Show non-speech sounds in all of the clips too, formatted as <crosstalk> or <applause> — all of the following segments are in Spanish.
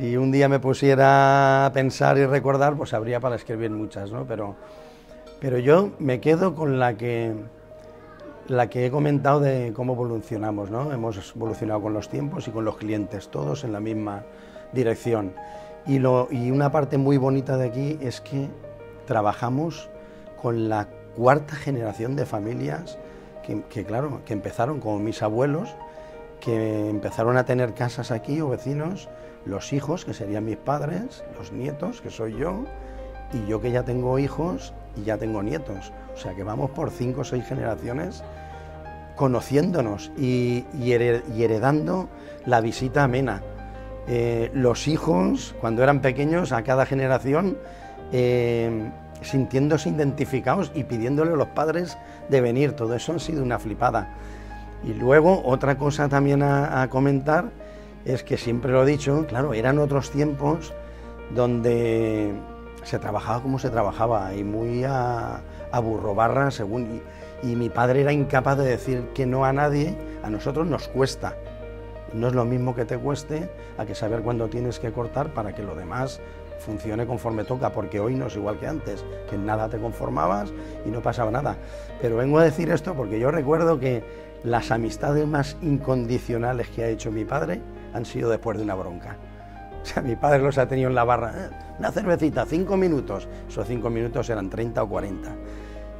si un día me pusiera a pensar y recordar, pues habría para escribir muchas, ¿no? Pero, pero yo me quedo con la que, la que he comentado de cómo evolucionamos, ¿no? Hemos evolucionado con los tiempos y con los clientes, todos en la misma dirección. Y, lo, y una parte muy bonita de aquí es que trabajamos con la cuarta generación de familias que, claro, que empezaron como mis abuelos, que empezaron a tener casas aquí o vecinos los hijos, que serían mis padres, los nietos, que soy yo, y yo que ya tengo hijos y ya tengo nietos. O sea que vamos por cinco o seis generaciones conociéndonos y, heredando la visita amena. Eh, los hijos, cuando eran pequeños, a cada generación, eh, sintiéndose identificados y pidiéndole a los padres de venir. Todo eso ha sido una flipada. Y luego, otra cosa también a comentar, es que siempre lo he dicho, claro, eran otros tiempos donde se trabajaba como se trabajaba y muy a, burro barra según y, mi padre era incapaz de decir que no a nadie, a nosotros nos cuesta. No es lo mismo que te cueste a que saber cuándo tienes que cortar para que lo demás funcione conforme toca, porque hoy no es igual que antes, que en nada te conformabas y no pasaba nada. Pero vengo a decir esto porque yo recuerdo que las amistades más incondicionales que ha hecho mi padre han sido después de una bronca. O sea, mi padre los ha tenido en la barra, eh, una cervecita, cinco minutos. Esos cinco minutos eran 30 o 40.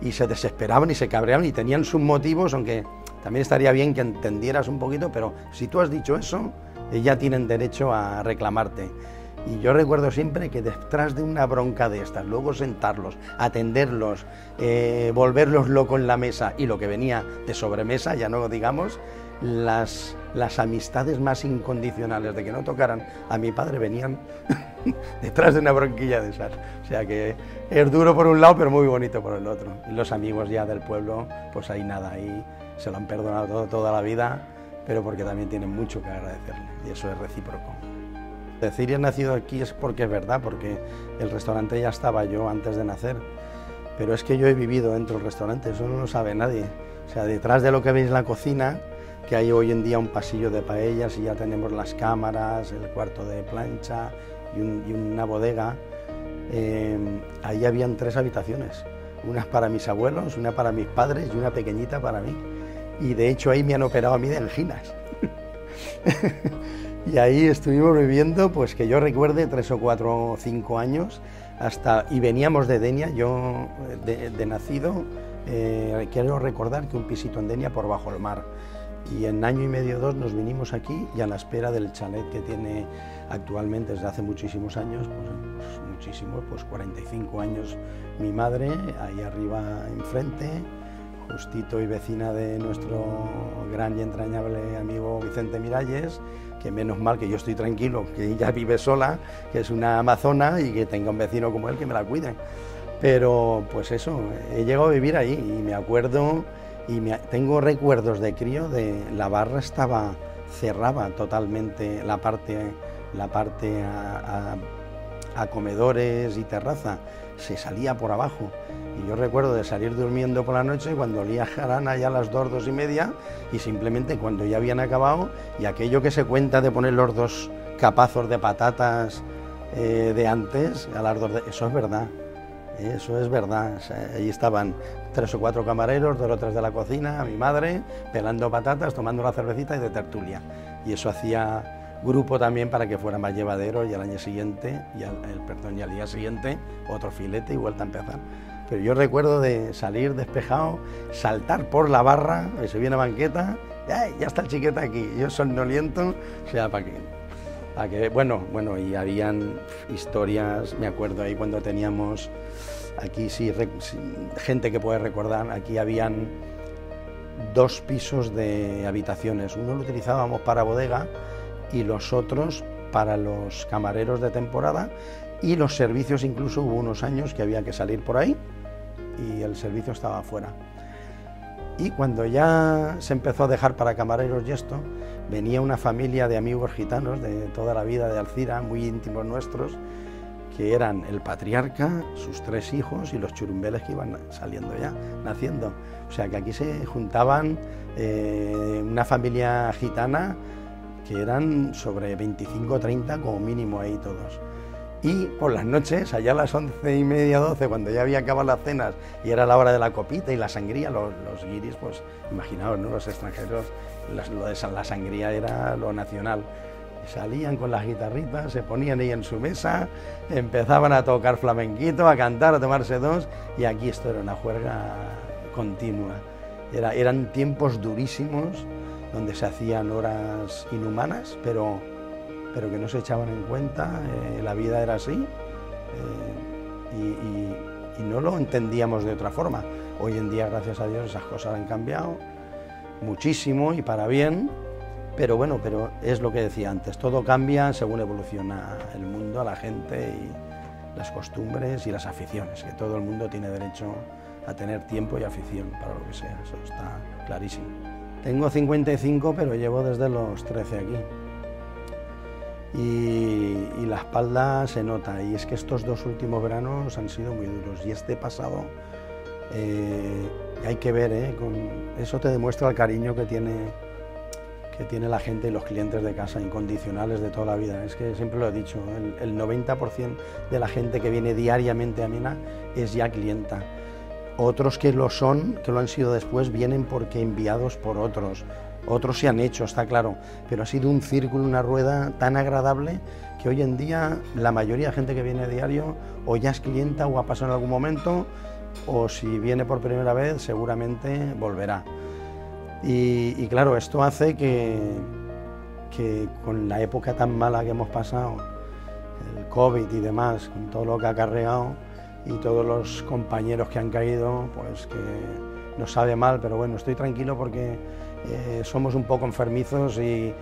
Y se desesperaban y se cabreaban y tenían sus motivos, aunque también estaría bien que entendieras un poquito, pero si tú has dicho eso, ya tienen derecho a reclamarte. Y yo recuerdo siempre que detrás de una bronca de estas, luego sentarlos, atenderlos, eh, volverlos locos en la mesa y lo que venía de sobremesa, ya no digamos, las, las amistades más incondicionales de que no tocaran a mi padre venían <laughs> detrás de una bronquilla de esas. O sea que es duro por un lado, pero muy bonito por el otro. Y los amigos ya del pueblo, pues ahí nada, ahí se lo han perdonado toda la vida, pero porque también tienen mucho que agradecerle, y eso es recíproco. Decir he nacido aquí es porque es verdad, porque el restaurante ya estaba yo antes de nacer, pero es que yo he vivido dentro del restaurante, eso no lo sabe nadie. O sea, detrás de lo que veis la cocina, que hay hoy en día un pasillo de paellas y ya tenemos las cámaras, el cuarto de plancha y, una bodega. Eh, ahí habían tres habitaciones, una para mis abuelos, una para mis padres y una pequeñita para mí. Y de hecho ahí me han operado a mí de anginas. <laughs> y ahí estuvimos viviendo, pues que yo recuerde, tres o cuatro o cinco años, hasta, y veníamos de Denia, yo de, nacido, eh, quiero recordar que un pisito en Denia por bajo el mar. Y en año y medio dos nos vinimos aquí y a la espera del chalet que tiene actualmente desde hace muchísimos años, pues, pues muchísimos, pues 45 años mi madre, ahí arriba enfrente, justito y vecina de nuestro gran y entrañable amigo Vicente Miralles, que menos mal que yo estoy tranquilo, que ella vive sola, que es una amazona y que tenga un vecino como él que me la cuide. Pero pues eso, he llegado a vivir ahí y me acuerdo y tengo recuerdos de crío de la barra estaba cerraba totalmente la parte la parte a, comedores y terraza se salía por abajo y yo recuerdo de salir durmiendo por la noche cuando olía jarana ya a las dos dos y media y simplemente cuando ya habían acabado y aquello que se cuenta de poner los dos capazos de patatas eh, de antes a las dos eso es verdad eso es verdad. ahí estaban tres o cuatro camareros, dos o tres de la cocina, mi madre, pelando patatas, tomando la cervecita y de tertulia. Y eso hacía grupo también para que fuera más llevadero y al año siguiente, y al, perdón, y al día siguiente otro filete y vuelta a empezar. Pero yo recuerdo de salir despejado, saltar por la barra, se viene banqueta, ya está el chiqueta aquí, yo somnoliento, o sea, para que que, bueno, bueno, y habían historias, me acuerdo ahí cuando teníamos, aquí sí, gente que puede recordar, aquí habían dos pisos de habitaciones, uno lo utilizábamos para bodega y los otros para los camareros de temporada y los servicios incluso hubo unos años que había que salir por ahí y el servicio estaba afuera. Y cuando ya se empezó a dejar para camareros y esto, venía una familia de amigos gitanos de toda la vida de Alcira, muy íntimos nuestros, que eran el patriarca, sus tres hijos y los churumbeles que iban saliendo ya, naciendo. O sea que aquí se juntaban eh, una familia gitana que eran sobre 25 o 30 como mínimo ahí todos. Y por las noches, allá a las once y media, doce, cuando ya había acabado las cenas y era la hora de la copita y la sangría, los, guiris, pues imaginaos, ¿no? los extranjeros, lo de la sangría era lo nacional. Salían con las guitarritas, se ponían ahí en su mesa, empezaban a tocar flamenquito, a cantar, a tomarse dos, y aquí esto era una juerga continua. Era, eran tiempos durísimos, donde se hacían horas inhumanas, pero pero que no se echaban en cuenta, eh, la vida era así eh, y, no lo entendíamos de otra forma. Hoy en día, gracias a Dios, esas cosas han cambiado muchísimo y para bien, pero bueno, pero es lo que decía antes, todo cambia según evoluciona el mundo, la gente y las costumbres y las aficiones, que todo el mundo tiene derecho a tener tiempo y afición para lo que sea, eso está clarísimo. Tengo 55, pero llevo desde los 13 aquí y, la espalda se nota. Y es que estos dos últimos veranos han sido muy duros. Y este pasado eh, hay que ver, ¿eh? Con, eso te demuestra el cariño que tiene, que tiene la gente y los clientes de casa, incondicionales de toda la vida. Es que siempre lo he dicho, el, el 90% de la gente que viene diariamente a Mina es ya clienta. Otros que lo son, que lo han sido después, vienen porque enviados por otros otros se han hecho, está claro, pero ha sido un círculo, una rueda tan agradable que hoy en día la mayoría de gente que viene a diario o ya es clienta o ha pasado en algún momento o si viene por primera vez seguramente volverá. Y, claro, esto hace que, que con la época tan mala que hemos pasado, el COVID y demás, con todo lo que ha acarreado y todos los compañeros que han caído, pues que nos sabe mal, pero bueno, estoy tranquilo porque eh, somos un poco enfermizos y,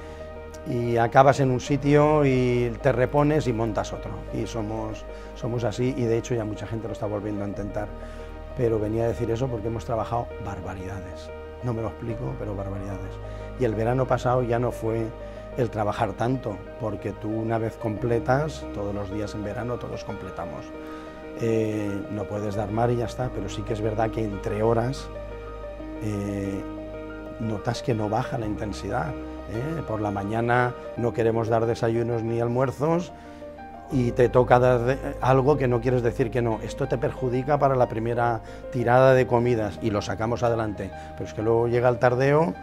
acabas en un sitio y te repones y montas otro. Y somos, somos así y de hecho ya mucha gente lo está volviendo a intentar. Pero venía a decir eso porque hemos trabajado barbaridades. No me lo explico, pero barbaridades. Y el verano pasado ya no fue el trabajar tanto, porque tú una vez completas, todos los días en verano todos completamos. Eh, no puedes dar mar y ya está, pero sí que es verdad que entre horas eh, notas que no baja la intensidad. ¿eh? Por la mañana no queremos dar desayunos ni almuerzos y te toca dar algo que no quieres decir que no. Esto te perjudica para la primera tirada de comidas y lo sacamos adelante. Pero es que luego llega el tardeo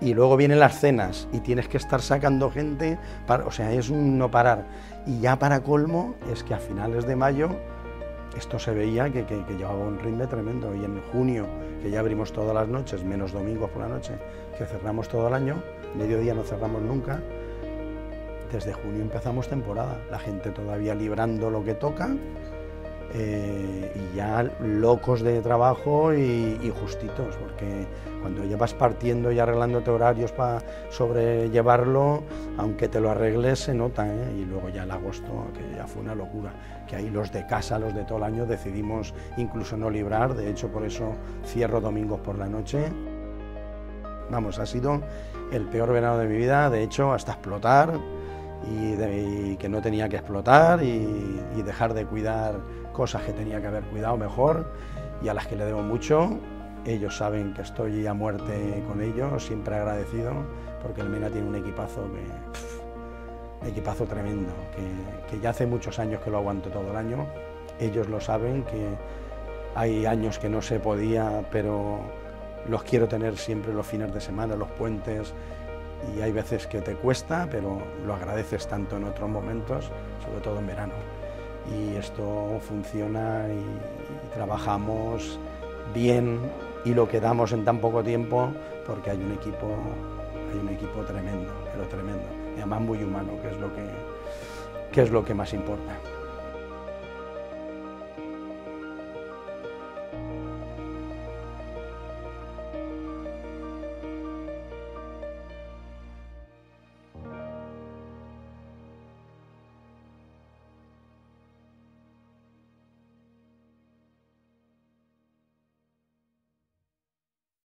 y luego vienen las cenas y tienes que estar sacando gente, o sea, es un no parar. Y ya para colmo es que a finales de mayo esto se veía que, llevaba un ritmo tremendo. Y en junio, que ya abrimos todas las noches, menos domingos por la noche, que cerramos todo el año, mediodía no cerramos nunca, desde junio empezamos temporada, la gente todavía librando lo que toca eh, y ya locos de trabajo y, justitos, porque cuando llevas partiendo y arreglándote horarios para sobrellevarlo, aunque te lo arregles, se nota, ¿eh? y luego ya el agosto, que ya fue una locura, que ahí los de casa, los de todo el año, decidimos incluso no librar, de hecho por eso cierro domingos por la noche. Vamos, ha sido el peor verano de mi vida, de hecho hasta explotar, y, que no tenía que explotar y dejar de cuidar cosas que tenía que haber cuidado mejor y a las que le debo mucho. Ellos saben que estoy a muerte con ellos, siempre agradecido, porque el MENA tiene un equipazo que, equipazo tremendo, que, ya hace muchos años que lo aguanto todo el año. Ellos lo saben, que hay años que no se podía, pero los quiero tener siempre los fines de semana, los puentes, y hay veces que te cuesta, pero lo agradeces tanto en otros momentos, sobre todo en verano. Y esto funciona y, trabajamos bien y lo que damos en tan poco tiempo porque hay un equipo hay un equipo tremendo pero tremendo. Y además muy humano que es lo que, que es lo que más importa